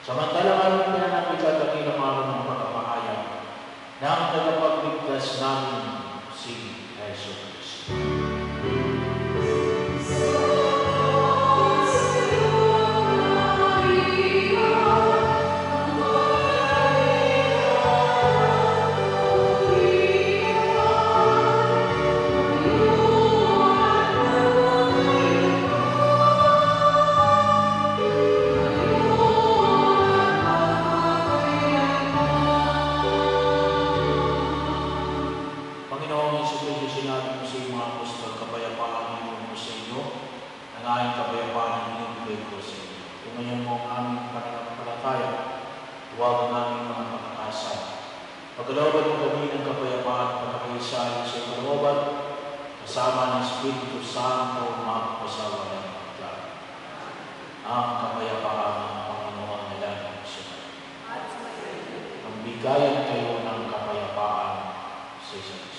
Samantalang aming pinanapit at dakilang araw ng pagkapahayag na ang tagapagligtas namin si Jesus Cristo. Ang aming mga pagkakasa. Pagkalooban mo kami ng kapayapaan at pagkakaisa sa kalooban, kasama ng Espiritu Santo magpasawalan ng pagkakas. Ang kapayapaan ng Panginoon na lang Ang bigayan kayo ng kapayapaan sa isa't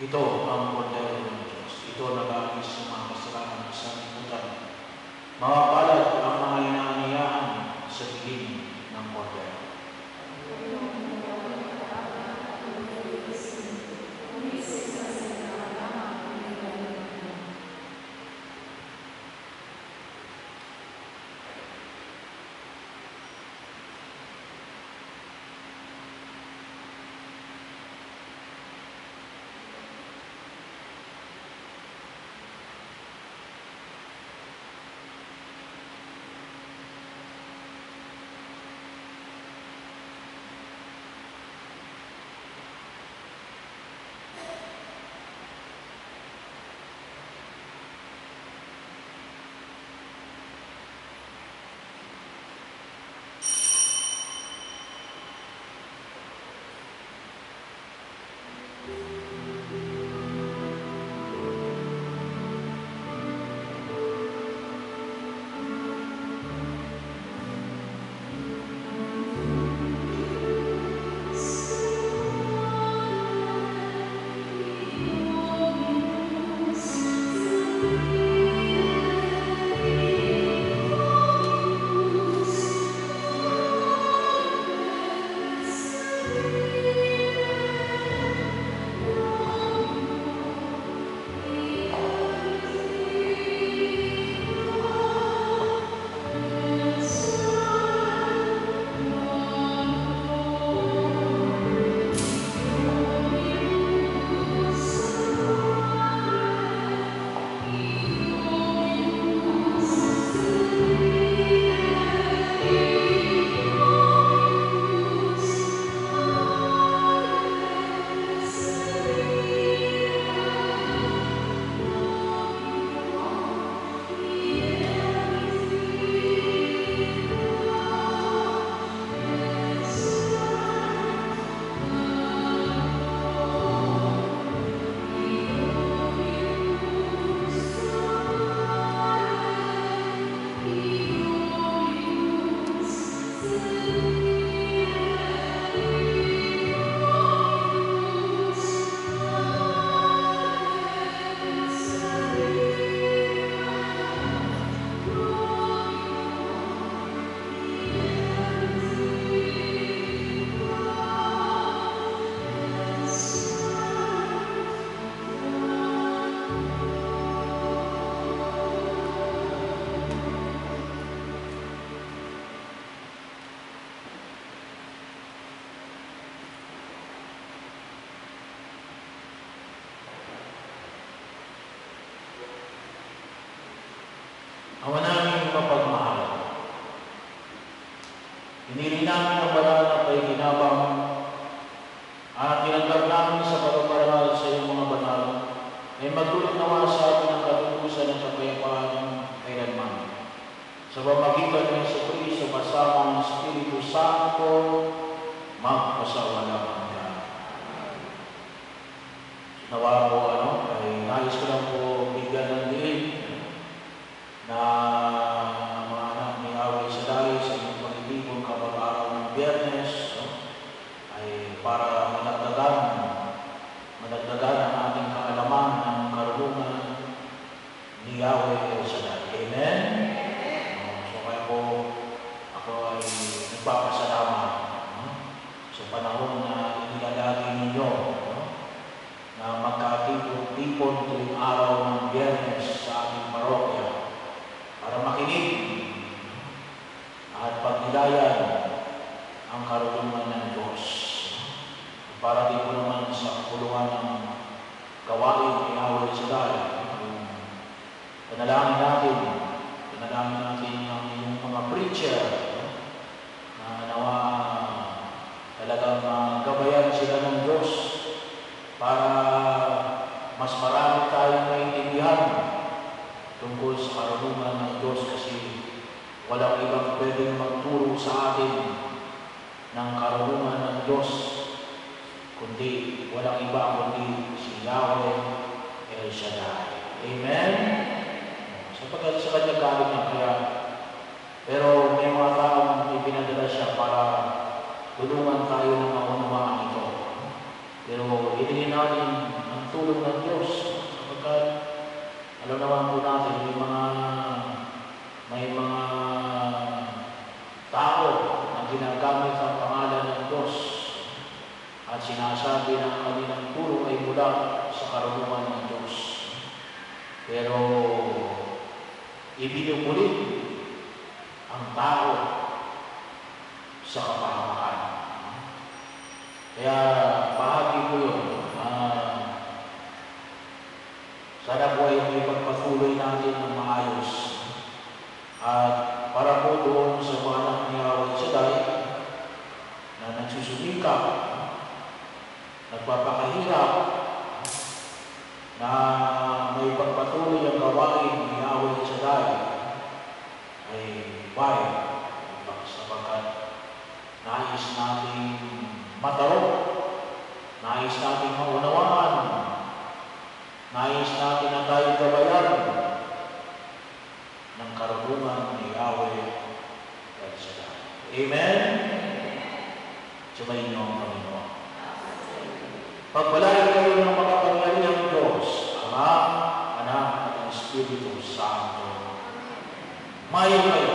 Ito ang kordero ng Diyos. Ito nag-aagis sa mga kasalanan sa sanlibutan. Mapapalad ay magdulot nawa sa atin ang katutusan ng kapayapaan kailanman. Sa pamagitan ng Yesu Cristo kasama ng Espiritu Santo, magpasawala hanggan. Nawa po ano, ay nais ko lang po bigyan ng diin na ang mga anak ni sa dahil sa inyong araw ng biyernes ay para madagdagan, madagdagan Yahweh El Shaddai. Amen? No, so kaya po ako ay nagpapasalamat no, sa panahon na inilalagi ninyo no, na magkatipon-tipon tuwing araw ng biyernes sa ating parokya para makinig at pagnilayan ang karunungan ng Diyos. Para din po naman sa kulungan ng gawain ni Yahweh sa dahil. Panalangin natin, panalangin natin ang inyong mga preacher na nawa talagang uh, gabayan sila ng Diyos para mas marami tayong maintindihan tungkol sa karunungan ng Diyos kasi walang ibang pwedeng magturo sa atin ng karunungan ng Diyos kundi walang iba kundi si Yahweh El Shaddai. Amen? Sapagkat sa kanya galing ang kaya pero may mga taong ipinadala siya para tulungan tayo ng maunawaan ito. Pero ang tulong ng Diyos sapagkat alam naman po natin may mga may mga tao na ginagamit ang pangalan ng Diyos at sinasabi na ang kanilang tulong ay mula sa karunungan ng Diyos. Pero ibinubulit ang tao sa kapahamakan. Kaya nagsusumikap, nagpapakahirap, na may pagpatuloy ang gawain ni Awad Saday ay why? Sapagkat nais nating matarok, nais nating maunawaan, nais natin na tayo gabayan ng karunungan ni Yahweh Shaddai. Amen? Sumayin niyo ang Panginoon. Pagpalain kayo ng makapangyarihang Diyos, Ama, Anak, at ang Espiritu Santo. Mayo kayo,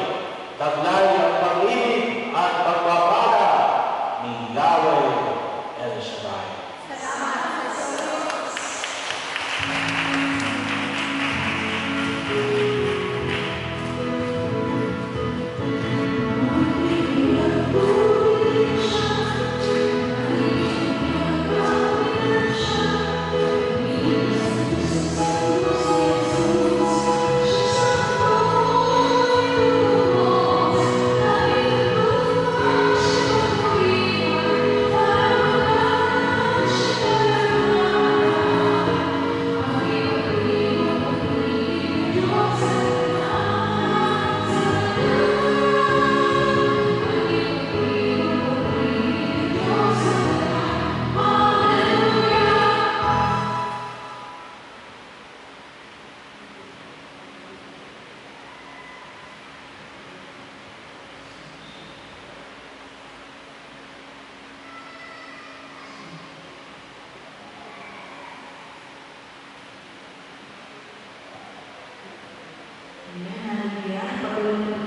Amém.